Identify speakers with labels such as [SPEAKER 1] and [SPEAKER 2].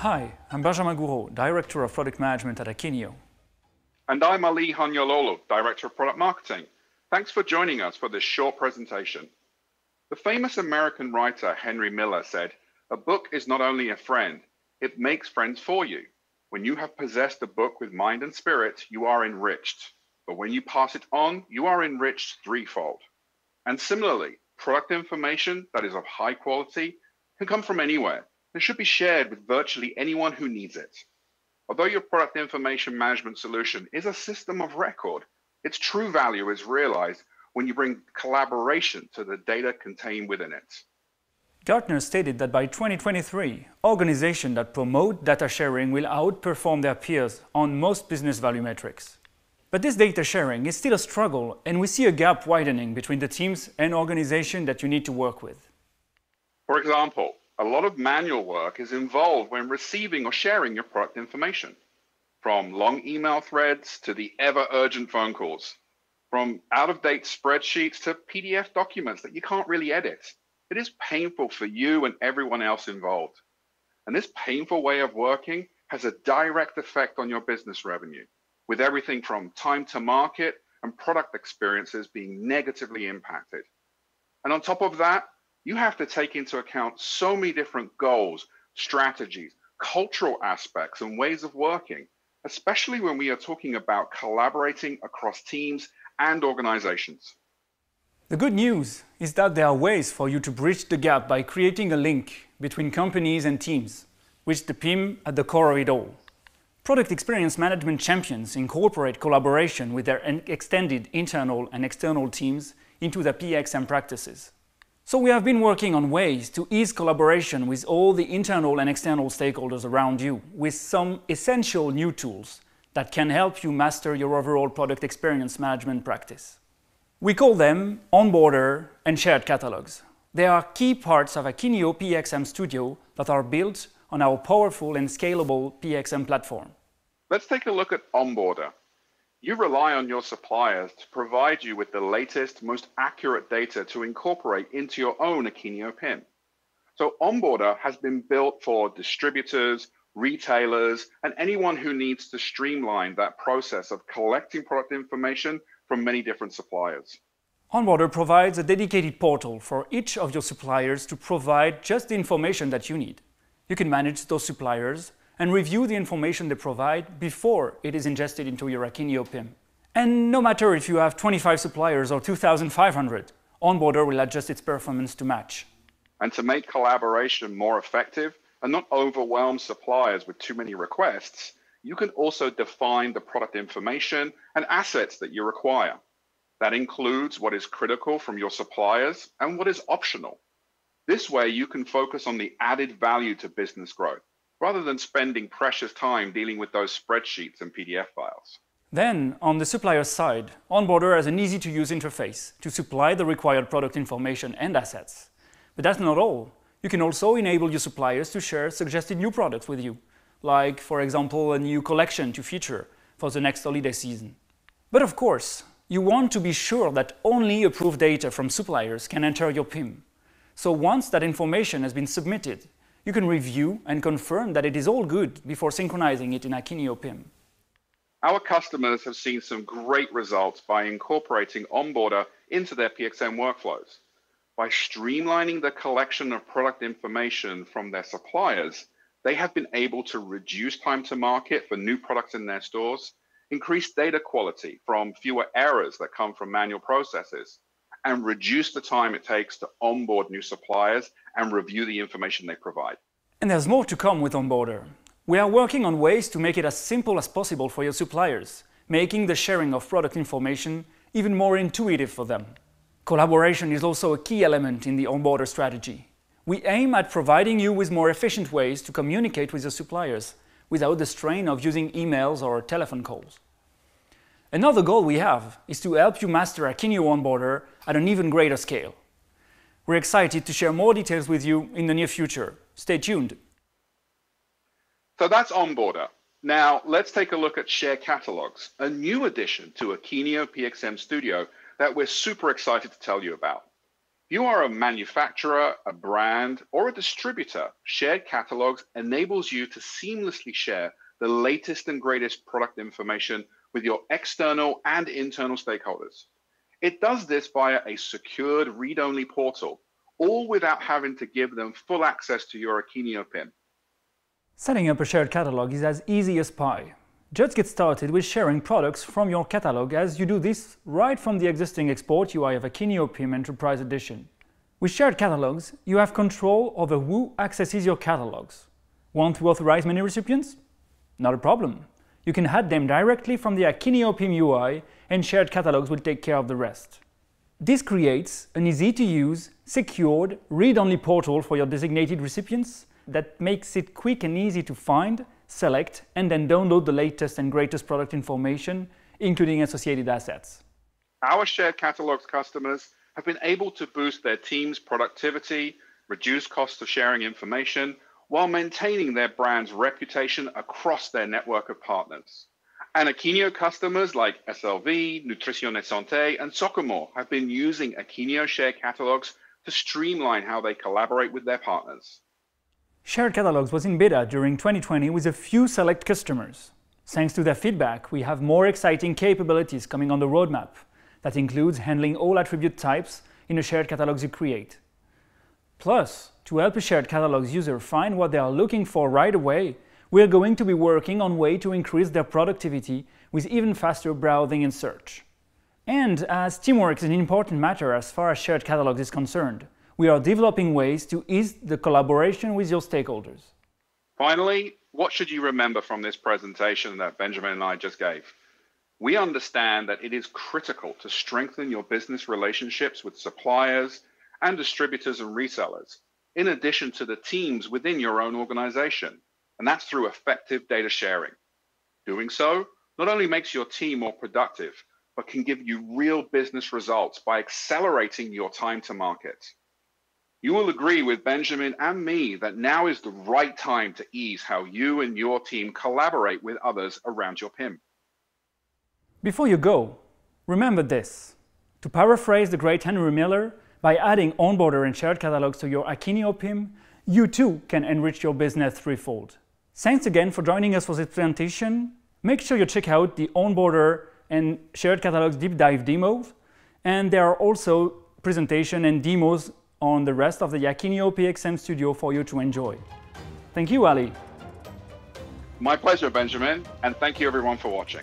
[SPEAKER 1] Hi, I'm Benjamin Gouraud, Director of Product Management at Akeneo.
[SPEAKER 2] And I'm Ali Hanyololo, Director of Product Marketing. Thanks for joining us for this short presentation. The famous American writer Henry Miller said, A book is not only a friend, it makes friends for you. When you have possessed a book with mind and spirit, you are enriched. But when you pass it on, you are enriched threefold. And similarly, product information that is of high quality can come from anywhere and should be shared with virtually anyone who needs it. Although your product information management solution is a system of record, its true value is realized when you bring collaboration to the data contained within it.
[SPEAKER 1] Gartner stated that by 2023, organizations that promote data sharing will outperform their peers on most business value metrics. But this data sharing is still a struggle, and we see a gap widening between the teams and organizations that you need to work with.
[SPEAKER 2] For example, a lot of manual work is involved when receiving or sharing your product information, from long email threads to the ever urgent phone calls, from out of date spreadsheets to PDF documents that you can't really edit. It is painful for you and everyone else involved. And this painful way of working has a direct effect on your business revenue, with everything from time to market and product experiences being negatively impacted. And on top of that, you have to take into account so many different goals, strategies, cultural aspects, and ways of working, especially when we are talking about collaborating across teams and organizations.
[SPEAKER 1] The good news is that there are ways for you to bridge the gap by creating a link between companies and teams, with the PIM at the core of it all. Product experience management champions incorporate collaboration with their extended internal and external teams into their PXM practices. So we have been working on ways to ease collaboration with all the internal and external stakeholders around you with some essential new tools that can help you master your overall product experience management practice. We call them Onboarder and Shared Catalogs. They are key parts of Akeneo PXM Studio that are built on our powerful and scalable PXM platform.
[SPEAKER 2] Let's take a look at Onboarder. You rely on your suppliers to provide you with the latest, most accurate data to incorporate into your own Akeneo PIM. So Onboarder has been built for distributors, retailers, and anyone who needs to streamline that process of collecting product information from many different suppliers.
[SPEAKER 1] Onboarder provides a dedicated portal for each of your suppliers to provide just the information that you need. You can manage those suppliers and review the information they provide before it is ingested into your Akeneo PIM. And no matter if you have 25 suppliers or 2,500, Onboarder will adjust its performance to match.
[SPEAKER 2] And to make collaboration more effective and not overwhelm suppliers with too many requests, you can also define the product information and assets that you require. That includes what is critical from your suppliers and what is optional. This way, you can focus on the added value to business growth rather than spending precious time dealing with those spreadsheets and PDF files.
[SPEAKER 1] Then, on the supplier side, Onboarder has an easy to use interface to supply the required product information and assets. But that's not all. You can also enable your suppliers to share suggested new products with you like, for example, a new collection to feature for the next holiday season. But of course, you want to be sure that only approved data from suppliers can enter your PIM. So once that information has been submitted, you can review and confirm that it is all good before synchronizing it in Akeneo PIM.
[SPEAKER 2] Our customers have seen some great results by incorporating Onboarder into their PXM workflows. By streamlining the collection of product information from their suppliers, they have been able to reduce time to market for new products in their stores, increase data quality from fewer errors that come from manual processes, and reduce the time it takes to onboard new suppliers and review the information they provide.
[SPEAKER 1] And there's more to come with Onboarder. We are working on ways to make it as simple as possible for your suppliers, making the sharing of product information even more intuitive for them. Collaboration is also a key element in the Onboarder strategy. We aim at providing you with more efficient ways to communicate with your suppliers without the strain of using emails or telephone calls. Another goal we have is to help you master Akeneo Onboarder at an even greater scale. We're excited to share more details with you in the near future. Stay tuned.
[SPEAKER 2] So that's Onboarder. Now let's take a look at Share Catalogs, a new addition to Akeneo PXM Studio that we're super excited to tell you about. you are a manufacturer, a brand, or a distributor, Shared Catalogs enables you to seamlessly share the latest and greatest product information with your external and internal stakeholders. It does this via a secured read-only portal, all without having to give them full access to your Akeneo PIM.
[SPEAKER 1] Setting up a shared catalog is as easy as pie. Just get started with sharing products from your catalog as you do this right from the existing export UI of Akeneo PIM Enterprise Edition. With shared catalogs, you have control over who accesses your catalogs. Want to authorize many recipients? Not a problem. You can add them directly from the Akeneo PIM UI and shared catalogs will take care of the rest. This creates an easy-to-use, secured, read-only portal for your designated recipients that makes it quick and easy to find, select, and then download the latest and greatest product information, including associated assets.
[SPEAKER 2] Our shared catalogs customers have been able to boost their team's productivity, reduce costs of sharing information, while maintaining their brand's reputation across their network of partners. And Akeneo customers like SLV, Nutrition et Santé, and Socomore have been using Akeneo share catalogs to streamline how they collaborate with their partners.
[SPEAKER 1] Shared Catalogs was in beta during 2020 with a few select customers. Thanks to their feedback, we have more exciting capabilities coming on the roadmap. That includes handling all attribute types in the shared catalogs you create. Plus, to help a shared catalogs user find what they are looking for right away, we are going to be working on ways to increase their productivity with even faster browsing and search. And as teamwork is an important matter as far as shared catalogs is concerned, we are developing ways to ease the collaboration with your stakeholders.
[SPEAKER 2] Finally, what should you remember from this presentation that Benjamin and I just gave? We understand that it is critical to strengthen your business relationships with suppliers and distributors and resellers, in addition to the teams within your own organization, and that's through effective data sharing. Doing so not only makes your team more productive, but can give you real business results by accelerating your time to market. You will agree with Benjamin and me that now is the right time to ease how you and your team collaborate with others around your PIM.
[SPEAKER 1] Before you go, remember this. To paraphrase the great Henry Miller, by adding onboarder and shared catalogs to your Akeneo PIM, you too can enrich your business threefold. Thanks again for joining us for this presentation. Make sure you check out the onboarder and shared catalogs deep dive demos, and there are also presentation and demos on the rest of the Akeneo PXM studio for you to enjoy. Thank you, Ali.
[SPEAKER 2] My pleasure, Benjamin, and thank you everyone for watching.